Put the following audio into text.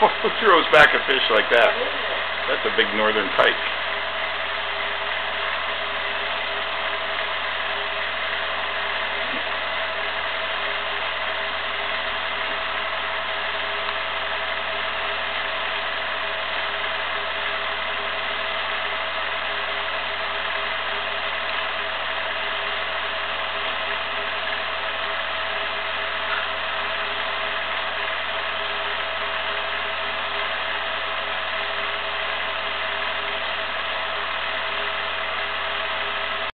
Throws back a fish like that? That's a big northern pike.